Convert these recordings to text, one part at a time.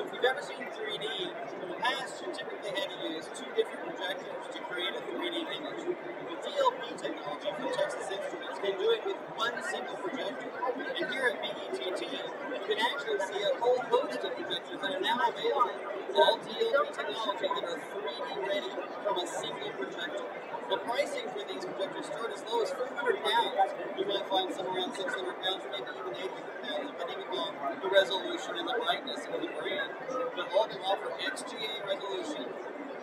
So if you've ever seen 3D, in the past you typically had to use two different projectors to create a 3D image. With DLP technology from Texas Instruments can do it with one single projector. And here at BETT, you can actually see a whole host of projectors that are now available. All DLP technology that are 3D ready from a single projector. The pricing for these projectors start as low as 400 pounds. You might find some around 600 pounds, maybe even 800 pounds, depending upon the resolution and the brightness of the brand. But all can offer XGA resolution,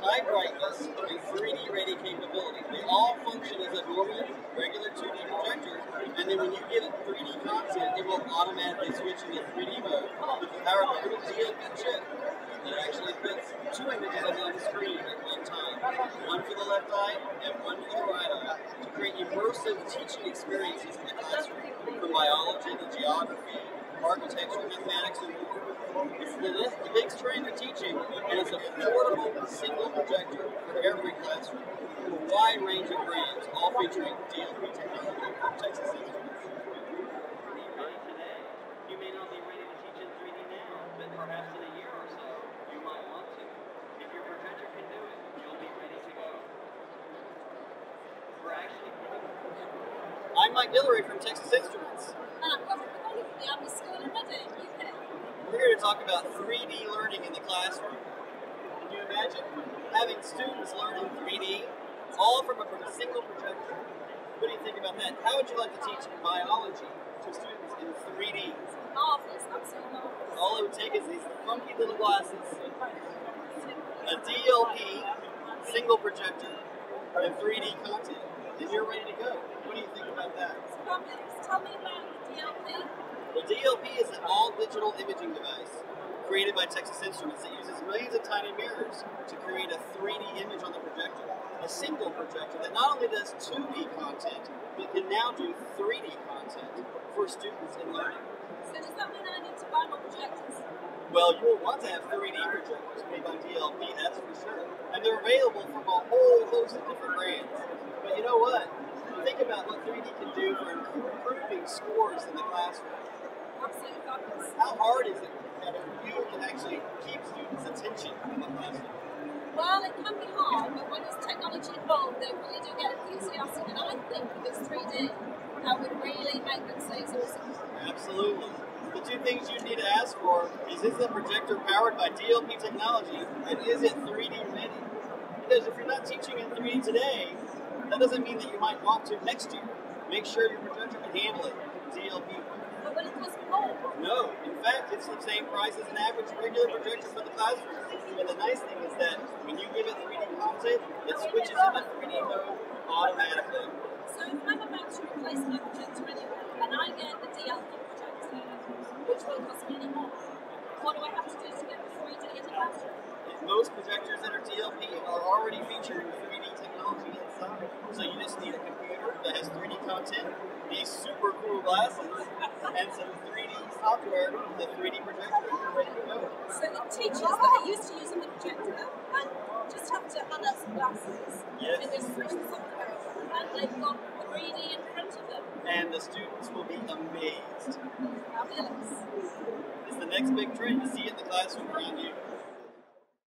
high brightness, and 3D ready capability. They all function as a normal, regular 2D projector, and then when you get it 3D content, it will automatically switch into 3D mode with the power of a little DLP chip that actually puts two images on the screen at one time, one for the left eye and one for the right eye, to create immersive teaching experiences in the classroom, from biology to geography, architecture, mathematics, and more. It's the, the big trend in teaching, and it's a portable single projector for every classroom. A wide range of brands, all featuring DLP technology from Texas Instruments. You may not be ready to teach in 3D now, but perhaps in a year or so, you might want to. If your projector can do it, you'll be ready to go. We're actually I'm Mike Hillary from Texas Instruments. We're here to talk about 3D learning in the classroom. Can you imagine having students learning 3D, all from a, from a single projector? What do you think about that? How would you like to teach biology to students in 3D? Marvellous, absolutely marvellous. All it would take is these funky little glasses, a DLP single projector, and 3D content, and you're ready to go. What do you think about that? Tell me about the DLP. The DLP is an all digital imaging device created by Texas Instruments that uses millions of tiny mirrors to create a 3D image on the projector. A single projector that not only does 2D content, but can now do 3D content for students in learning. So does that mean I need to buy more projectors? Well, you will want to have 3D projectors made by DLP, that's for sure. And they're available from a whole host of different brands. But you know what? Think about what 3D can do for improving scores in the classroom. How hard is it that you can actually keep students' attention in the classroom? Well, it can be hard, but when it's technology involved, they really do get enthusiastic. And I think it's 3D, that would really make them say it's awesome. Absolutely. The two things you need to ask for is is the projector powered by DLP technology and is it 3D ready? Because if you're not teaching in 3D today, that doesn't mean that you might want to next year. Make sure your projector can handle it. DLP. But will it cost more? No, in fact, it's the same price as an average regular projector for the classroom. And the nice thing is that when you give it 3D content, it switches into 3D mode automatically. So if I'm about to replace my projector anyway, and I get the DLP projector, which won't cost me any more, what do I have to do to get the 3D in the classroom? Most projectors that are DLP are already featuring 3D technology inside. So you just need a computer that has 3D content, these super cool glasses, and some 3D software with a 3D projector. Ready to go. So the teachers that are used to using the projector and just have to hand out some glasses Yes. and just switch the software and they've got 3D in front of them. And the students will be amazed. Fabulous. It's the next big trend to see in the classroom around you.